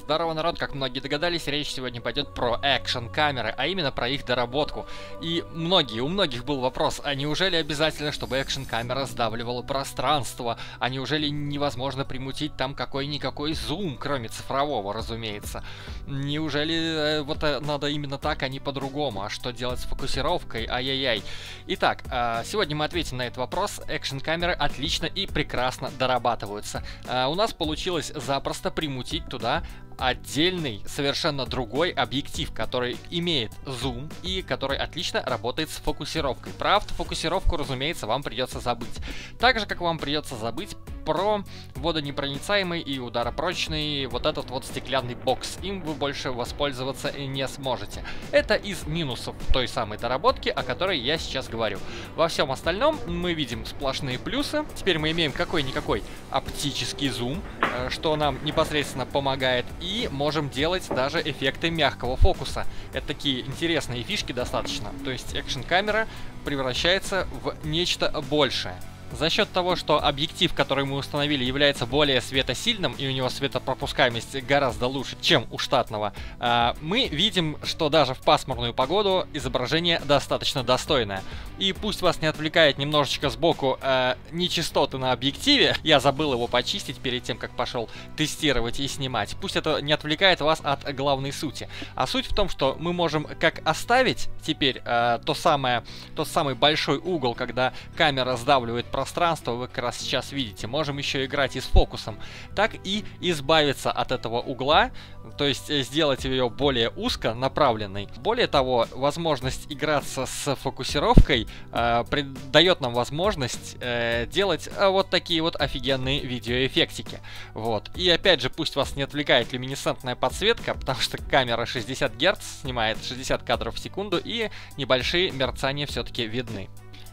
Здорово, народ! Как многие догадались, речь сегодня пойдет про экшн-камеры, а именно про их доработку. И многие, у многих был вопрос, а неужели обязательно, чтобы экшн-камера сдавливала пространство? А неужели невозможно примутить там какой-никакой зум, кроме цифрового, разумеется? Неужели э, вот э, надо именно так, а не по-другому? А что делать с фокусировкой? Ай-яй-яй. Итак, э, сегодня мы ответим на этот вопрос. Экшн-камеры отлично и прекрасно дорабатываются. Э, у нас получилось запросто примутить туда отдельный, совершенно другой объектив, который имеет зум и который отлично работает с фокусировкой. Про автофокусировку, разумеется, вам придется забыть. Так же, как вам придется забыть про водонепроницаемый и ударопрочный вот этот вот стеклянный бокс. Им вы больше воспользоваться не сможете. Это из минусов той самой доработки, о которой я сейчас говорю. Во всем остальном мы видим сплошные плюсы. Теперь мы имеем какой-никакой оптический зум, что нам непосредственно помогает. И можем делать даже эффекты мягкого фокуса. Это такие интересные фишки достаточно. То есть экшн-камера превращается в нечто большее. За счет того, что объектив, который мы установили, является более светосильным, и у него светопропускаемость гораздо лучше, чем у штатного, а, мы видим, что даже в пасмурную погоду изображение достаточно достойное. И пусть вас не отвлекает немножечко сбоку э, нечистоты на объективе, я забыл его почистить перед тем, как пошел тестировать и снимать, пусть это не отвлекает вас от главной сути. А суть в том, что мы можем как оставить теперь э, то самое, тот самый большой угол, когда камера сдавливает пространство, вы как раз сейчас видите. Можем еще играть и с фокусом. Так и избавиться от этого угла, то есть э, сделать ее более узко направленной. Более того, возможность играться с фокусировкой э, дает нам возможность э, делать э, вот такие вот офигенные видеоэффектики. Вот. И опять же, пусть вас не отвлекает люминесцентная подсветка, потому что камера 60 Гц снимает 60 кадров в секунду и небольшие мерцания все-таки видны.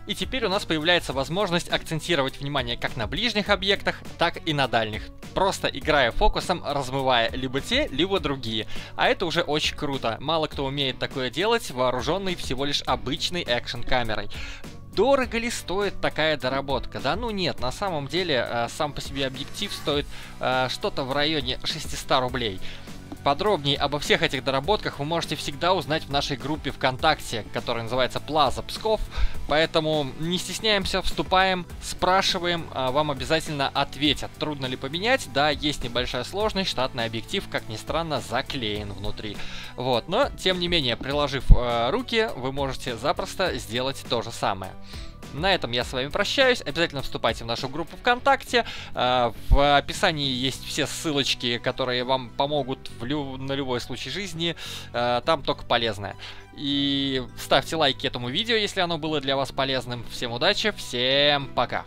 И теперь у нас появляется возможность акцентировать внимание как на ближних объектах, так и на дальних. Просто играя фокусом, размывая либо те, либо другие. А это уже очень круто. Мало кто умеет такое делать, вооруженный всего лишь обычной экшн-камерой дорого ли стоит такая доработка? Да ну нет, на самом деле э, сам по себе объектив стоит э, что-то в районе 600 рублей. Подробнее обо всех этих доработках вы можете всегда узнать в нашей группе ВКонтакте, которая называется Плаза Псков. Поэтому не стесняемся, вступаем, спрашиваем, а вам обязательно ответят. Трудно ли поменять? Да, есть небольшая сложность, штатный объектив, как ни странно, заклеен внутри. Вот, но тем не менее, приложив э, руки, вы можете запросто сделать то же самое. На этом я с вами прощаюсь. Обязательно вступайте в нашу группу ВКонтакте. А, в описании есть все ссылочки, которые вам помогут в лю на любой случай жизни. А, там только полезное. И ставьте лайки этому видео, если оно было для вас полезным. Всем удачи, всем пока.